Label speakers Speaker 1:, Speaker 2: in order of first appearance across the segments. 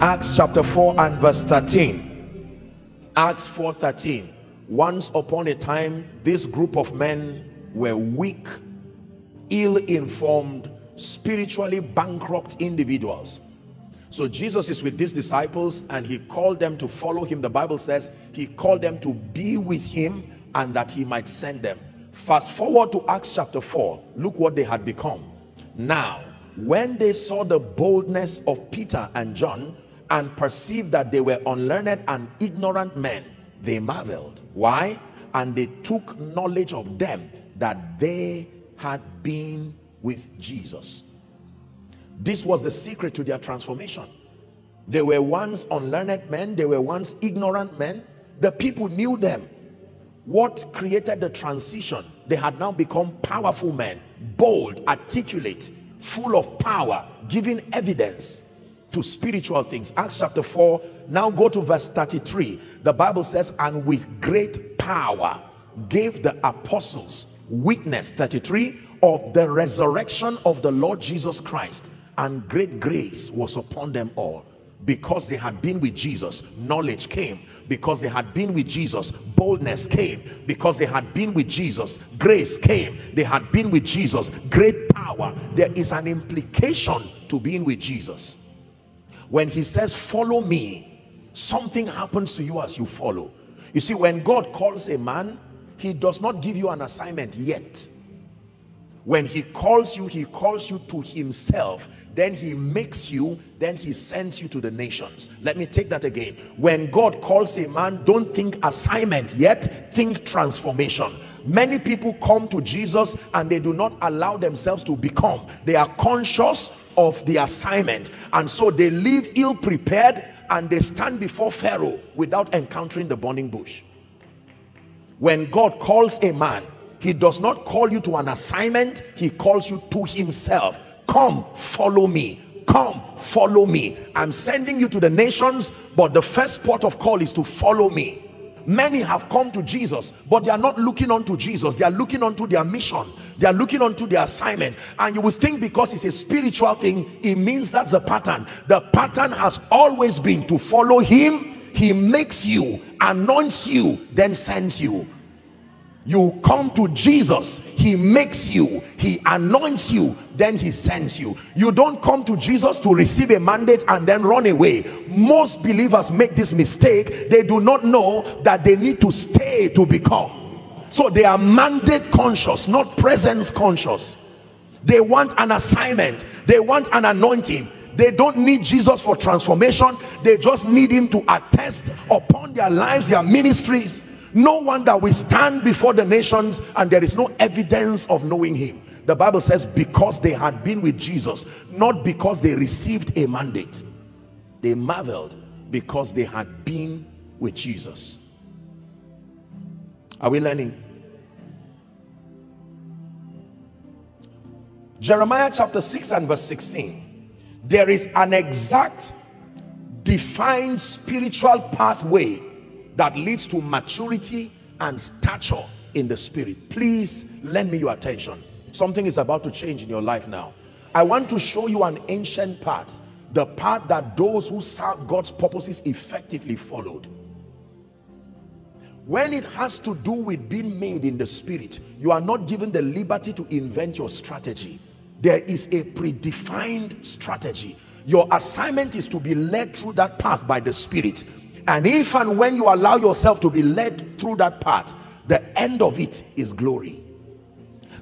Speaker 1: Acts chapter 4 and verse 13. Acts 4 13. Once upon a time, this group of men were weak, ill-informed, spiritually bankrupt individuals. So Jesus is with these disciples and he called them to follow him. The Bible says he called them to be with him and that he might send them. Fast forward to Acts chapter 4. Look what they had become. Now, when they saw the boldness of Peter and John and perceived that they were unlearned and ignorant men, they marveled. Why? And they took knowledge of them that they had been with Jesus. This was the secret to their transformation. They were once unlearned men, they were once ignorant men. The people knew them. What created the transition? They had now become powerful men, bold, articulate, full of power, giving evidence to spiritual things. Acts chapter 4, now go to verse 33. The Bible says, and with great power gave the apostles witness, 33, of the resurrection of the Lord Jesus Christ and great grace was upon them all. Because they had been with Jesus knowledge came. Because they had been with Jesus boldness came. Because they had been with Jesus grace came. They had been with Jesus great there is an implication to being with Jesus. When he says follow me something happens to you as you follow. You see when God calls a man he does not give you an assignment yet. When he calls you he calls you to himself. Then he makes you then he sends you to the nations. Let me take that again. When god calls a man don't think assignment yet think transformation many people come to jesus and they do not allow themselves to become. They are conscious of the assignment. And so they live ill prepared and they stand before pharaoh without encountering the burning bush. When god calls a man he does not call you to an assignment. He calls you to himself. Come follow me. Come follow me. I'm sending you to the nations but the first port of call is to follow me many have come to jesus but they are not looking unto jesus. They are looking unto their mission. They are looking onto their assignment. And you would think because it's a spiritual thing it means that's the pattern. The pattern has always been to follow him. He makes you anoints you then sends you. You come to Jesus he makes you he anoints you then he sends you. You don't come to Jesus to receive a mandate and then run away. Most believers make this mistake. They do not know that they need to stay to become. So they are mandate conscious not presence conscious. They want an assignment. They want an anointing. They don't need Jesus for transformation. They just need him to attest upon their lives their ministries no one that we stand before the nations and there is no evidence of knowing him. The bible says because they had been with jesus not because they received a mandate. They marveled because they had been with jesus. Are we learning? Jeremiah chapter 6 and verse 16 there is an exact defined spiritual pathway that leads to maturity and stature in the spirit. Please lend me your attention. Something is about to change in your life now. I want to show you an ancient path the path that those who serve god's purposes effectively followed. When it has to do with being made in the spirit you are not given the liberty to invent your strategy. There is a predefined strategy. Your assignment is to be led through that path by the spirit and if and when you allow yourself to be led through that path the end of it is glory.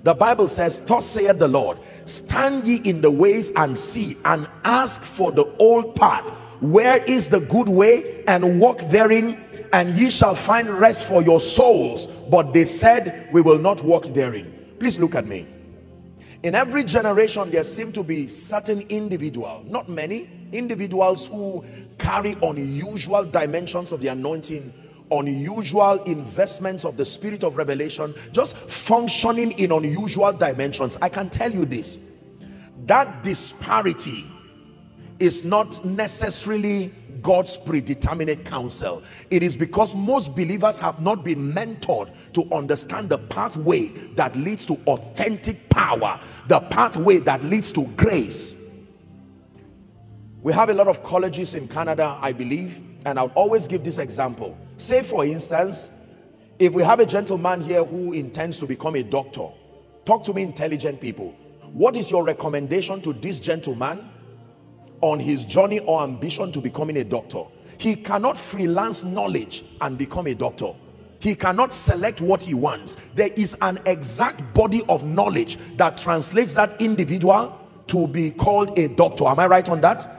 Speaker 1: The bible says thus saith the lord stand ye in the ways and see and ask for the old path. Where is the good way? And walk therein and ye shall find rest for your souls. But they said we will not walk therein. Please look at me. In every generation there seem to be certain individual not many individuals who carry unusual dimensions of the anointing unusual investments of the spirit of revelation just functioning in unusual dimensions i can tell you this that disparity is not necessarily God's predeterminate counsel. It is because most believers have not been mentored to understand the pathway that leads to authentic power, the pathway that leads to grace. We have a lot of colleges in Canada, I believe, and I'll always give this example. Say, for instance, if we have a gentleman here who intends to become a doctor, talk to me intelligent people. What is your recommendation to this gentleman on his journey or ambition to becoming a doctor? He cannot freelance knowledge and become a doctor. He cannot select what he wants. There is an exact body of knowledge that translates that individual to be called a doctor. Am I right on that?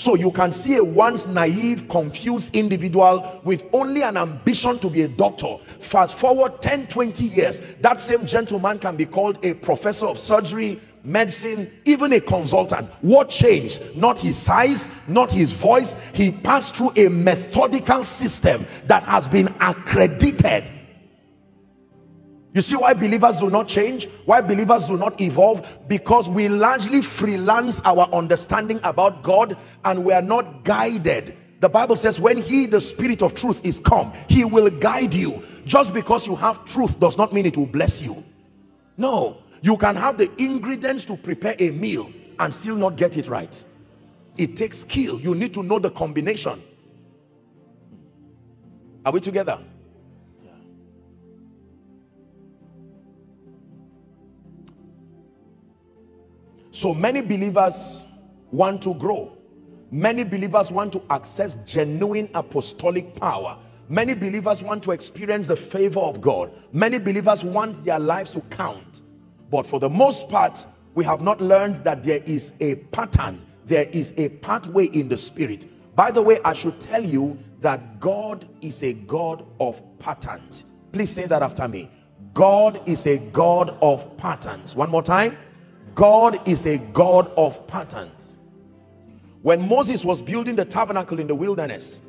Speaker 1: So you can see a once naive, confused individual with only an ambition to be a doctor. Fast forward 10, 20 years, that same gentleman can be called a professor of surgery, medicine, even a consultant. What changed? Not his size, not his voice. He passed through a methodical system that has been accredited you see why believers do not change? Why believers do not evolve? Because we largely freelance our understanding about God and we are not guided. The Bible says when he, the spirit of truth is come, he will guide you. Just because you have truth does not mean it will bless you. No, you can have the ingredients to prepare a meal and still not get it right. It takes skill. You need to know the combination. Are we together? So many believers want to grow. Many believers want to access genuine apostolic power. Many believers want to experience the favor of God. Many believers want their lives to count. But for the most part, we have not learned that there is a pattern. There is a pathway in the spirit. By the way, I should tell you that God is a God of patterns. Please say that after me. God is a God of patterns. One more time. God is a God of patterns. When Moses was building the tabernacle in the wilderness,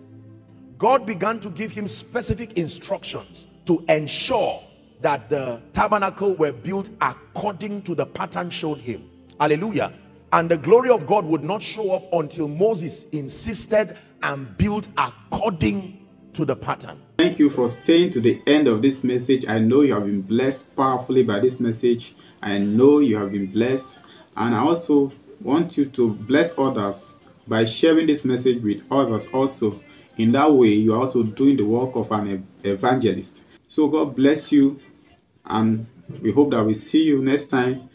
Speaker 1: God began to give him specific instructions to ensure that the tabernacle were built according to the pattern showed him. Hallelujah. And the glory of God would not show up until Moses insisted and built according to the pattern.
Speaker 2: Thank you for staying to the end of this message. I know you have been blessed powerfully by this message. I know you have been blessed. And I also want you to bless others by sharing this message with others also. In that way, you are also doing the work of an evangelist. So God bless you. And we hope that we see you next time